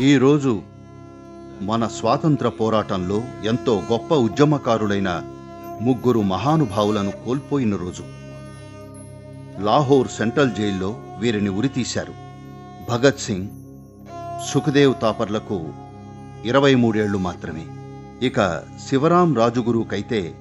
ఈరోజు మన స్వాతంత్ర పోరాటంలో ఎంతో గొప్ప ఉద్యమకారులైన ముగ్గురు మహానుభావులను కోల్పోయిన రోజు. లాహోర్ సెంట్రల్ జైల్లో వీరిని ఉరితీశారు. భగత్ సింగ్ సుఖదేవ్ తాపర్లకు ఇరవై మూడేళ్ళు మాత్రమే. ఇక శివరాం రాజుగురుకైతే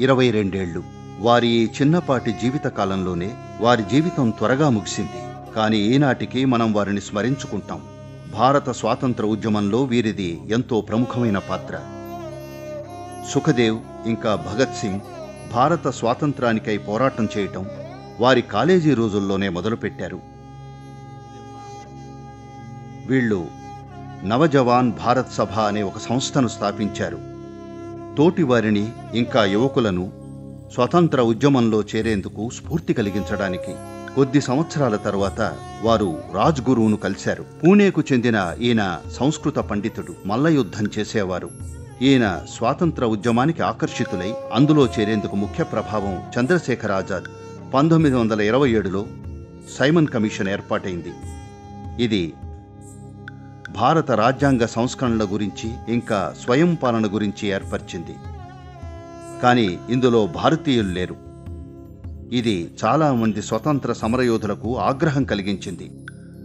ఇరవై రెండేళ్ళు. వారి ఈ చిన్నపాటి జీవితకాలంలోనే వారి జీవితం త్వరగా ముగిసింది. కానీ ఈనాటికి మనం వారిని స్మరించుకుంటాం. భారత స్వాతంత్ర ఉద్యమంలో వీరిది ఎంతో ప్రముఖమైన పాత్ర. సుఖదేవ్ ఇంకా భగత్ సింగ్ భారత స్వాతంత్రానికై పోరాటం చేయటం వారి కాలేజీ రోజుల్లోనే మొదలుపెట్టారు. వీళ్ళు నవజవాన్ భారత్ సభ అనే ఒక సంస్థను స్థాపించారు. తోటి వారిని ఇంకా యువకులను స్వతంత్ర ఉద్యమంలో చేరేందుకు స్ఫూర్తి కలిగించడానికి. కొద్ది సంవత్సరాల తర్వాత వారు రాజ్ గురువును కలిశారు. పూణేకు చెందిన ఈయన సంస్కృత పండితుడు మల్లయుద్ధం చేసేవారు. ఈయన స్వాతంత్ర ఉద్యమానికి ఆకర్షితులై అందులో చేరేందుకు ముఖ్య ప్రభావం చంద్రశేఖర్ ఆజాద్ పంతొమ్మిది వందల ఇరవై ఏడులో సైమన్ కమిషన్ ఏర్పాటైంది. ఇది భారత రాజ్యాంగ సంస్కరణల గురించి ఇంకా స్వయం పాలన గురించి ఏర్పరిచింది. కానీ ఇందులో భారతీయులు లేరు. ఇది చాలామంది స్వతంత్ర సమరయోధులకు ఆగ్రహం కలిగించింది.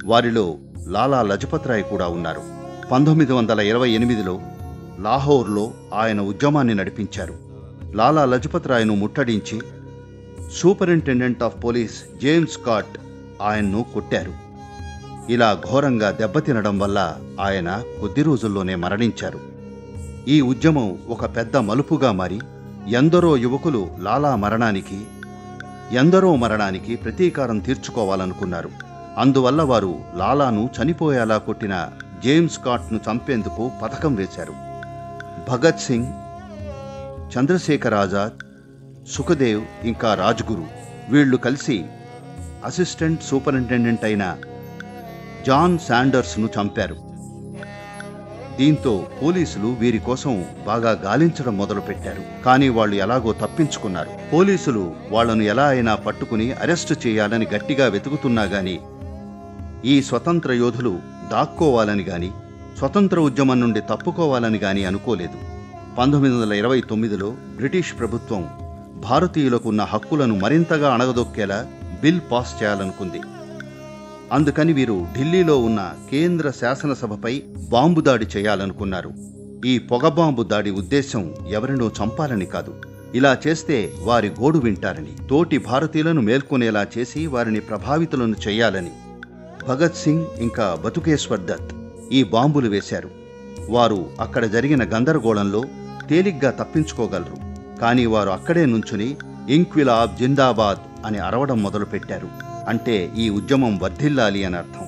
వారిలో లాలా లజపత్ రాయ్ కూడా ఉన్నారు. పంతొమ్మిది వందల ఇరవై ఎనిమిదిలో లాహోర్లో ఆయన ఉద్యమాన్ని నడిపించారు. లాలా లజపత్ రాయ్ను ముట్టడించి superintendent of police James Scott ఆయన్ను కొట్టారు. ఇలా ఘోరంగా దెబ్బతినడం వల్ల ఆయన కొద్ది రోజుల్లోనే మరణించారు. ఈ ఉద్యమం ఒక పెద్ద మలుపుగా మారి ఎందరో యువకులు లాలా మరణానికి ఎందరో మరణానికి ప్రతీకారం తీర్చుకోవాలనుకున్నారు. అందువల్ల వారు లాలాను చనిపోయేలా కొట్టిన జేమ్స్ కాట్ను చంపేందుకు పథకం వేశారు. భగత్ సింగ్ చంద్రశేఖర్ ఆజాద్ సుఖదేవ్ ఇంకా రాజ్గురు వీళ్ళు కలిసి అసిస్టెంట్ సూపరింటెండెంట్ అయిన జాన్ శాండర్స్ను చంపారు. దీంతో పోలీసులు వీరి కోసం బాగా గాలించడం మొదలుపెట్టారు. కానీ వాళ్ళు ఎలాగో తప్పించుకున్నారు. పోలీసులు వాళ్ళను ఎలా అయినా పట్టుకుని అరెస్టు చేయాలని గట్టిగా వెతుకుతున్నా గాని ఈ స్వతంత్ర యోధులు దాక్కోవాలని గాని స్వతంత్ర ఉద్యమం నుండి తప్పుకోవాలని గాని అనుకోలేదు. పంతొమ్మిది వందల ఇరవై తొమ్మిదిలో బ్రిటిష్ ప్రభుత్వం భారతీయులకు ఉన్న హక్కులను మరింతగా అణగదొక్కేలా బిల్ పాస్ చేయాలనుకుంది. అందుకని వీరు ఢిల్లీలో ఉన్న కేంద్ర శాసనసభపై బాంబు దాడి చేయాలనుకున్నారు. ఈ పొగబాంబు దాడి ఉద్దేశం ఎవరినో చంపాలని కాదు. ఇలా చేస్తే వారి గోడు వింటారని తోటి భారతీయులను మేల్కొనేలా చేసి వారిని ప్రభావితులను చేయాలని. భగత్ సింగ్ ఇంకా బతుకేశ్వర్ దత్ ఈ బాంబులు వేశారు. వారు అక్కడ జరిగిన గందరగోళంలో తేలిగ్గా తప్పించుకోగలరు. కానీ వారు అక్కడే నుంచుని ఇంక్విలాబ్ జిందాబాద్ అని అరవడం మొదలుపెట్టారు. అంటే ఈ ఉద్యమం వర్ధిల్లాలి అని అర్థం.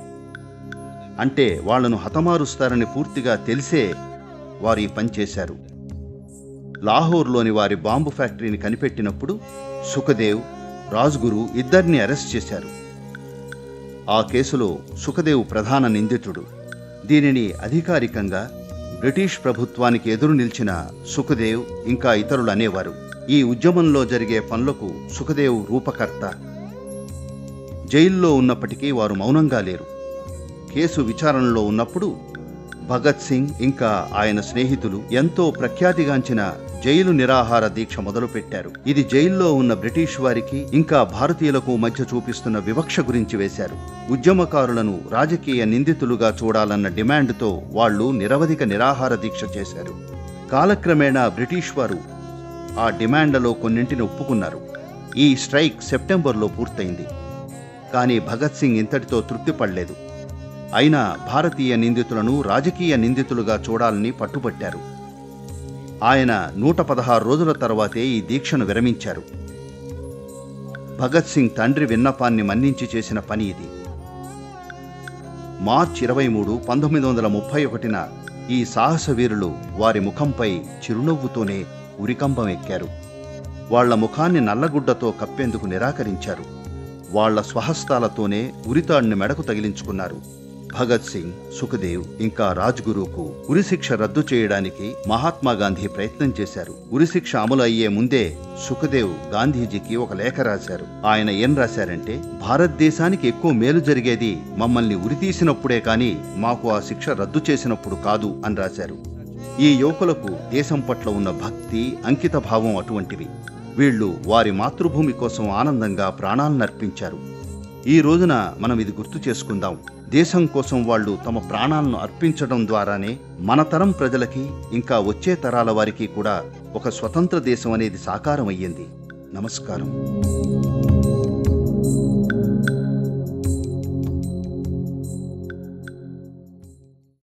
అంటే వాళ్ళను హతమారుస్తారని పూర్తిగా తెలిసే వారు ఈ పనిచేశారు లాహోర్లోని వారి బాంబు ఫ్యాక్టరీని కనిపెట్టినప్పుడు సుఖదేవ్ రాజ్గురు ఇద్దరిని అరెస్ట్ చేశారు. ఆ కేసులో సుఖదేవ్ ప్రధాన నిందితుడు. దీనిని అధికారికంగా బ్రిటిష్ ప్రభుత్వానికి ఎదురు నిలిచిన సుఖదేవ్ ఇంకా ఇతరులు అనేవారు. ఈ ఉద్యమంలో జరిగే పనులకు సుఖదేవ్ రూపకర్త. జైల్లో ఉన్నప్పటికీ వారు మౌనంగా లేరు. కేసు విచారణలో ఉన్నప్పుడు భగత్ సింగ్ ఇంకా ఆయన స్నేహితులు ఎంతో ప్రఖ్యాతిగాంచిన జైలు నిరాహార దీక్ష మొదలుపెట్టారు. ఇది జైల్లో ఉన్న బ్రిటిష్ వారికి ఇంకా భారతీయులకు మధ్య చూపిస్తున్న వివక్ష గురించి వేశారు. ఉద్యమకారులను రాజకీయ నిందితులుగా చూడాలన్న డిమాండ్తో వాళ్ళు నిరవధిక నిరాహార దీక్ష చేశారు. కాలక్రమేణా బ్రిటిష్ వారు ఆ డిమాండ్లలో కొన్నింటిని ఒప్పుకున్నారు. ఈ స్ట్రైక్ సెప్టెంబర్లో పూర్తయింది. కానీ భగత్ సింగ్ ఇంతటితో తృప్తిపడలేదు అయినా భారతీయ నిందితులను రాజకీయ నిందితులుగా చూడాలని పట్టుపట్టారు ఆయన నూట పదహారు రోజుల తర్వాతే ఈ దీక్షను విరమించారు. భగత్ సింగ్ తండ్రి విన్నపాన్ని మన్నించి చేసిన పని ఇది. మార్చ్ ఇరవై మూడు పంతొమ్మిది వందల ముప్పై ఒకటిన ఈ సాహస వీరులు వారి ముఖంపై చిరునవ్వుతోనే ఉరికంబం ఎక్కారు. వాళ్ళ ముఖాన్ని నల్లగుడ్డతో కప్పేందుకు నిరాకరించారు. వాళ్ళ స్వహస్తాలతోనే ఉరితాడిని మెడకు తగిలించుకున్నారు. భగత్ సింగ్ సుఖదేవ్ ఇంకా రాజ్గురుకు ఉరిశిక్ష రద్దు చేయడానికి మహాత్మా గాంధీ ప్రయత్నం చేశారు. ఉరిశిక్ష అమలు అయ్యే ముందే సుఖదేవ్ గాంధీజీకి ఒక లేఖ రాశారు. ఆయన ఏం రాశారంటే భారతదేశానికి ఎక్కువ మేలు జరిగేది మమ్మల్ని ఉరితీసినప్పుడే కాని మాకు ఆ శిక్ష రద్దు చేసినప్పుడు కాదు అని రాశారు. ఈ యువకులకు దేశం పట్ల ఉన్న భక్తి అంకిత భావం అటువంటివి. వీళ్ళు వారి మాతృభూమి కోసం ఆనందంగా ప్రాణాలనర్పించారు. ఈ రోజున మనం ఇది గుర్తు చేసుకుందాం. దేశం కోసం వాళ్ళు తమ ప్రాణాలను అర్పించడం ద్వారానే మన తరం ప్రజలకి ఇంకా వచ్చే తరాల వారికి కూడా ఒక స్వతంత్ర దేశం అనేది సాకారం అయ్యింది నమస్కారం.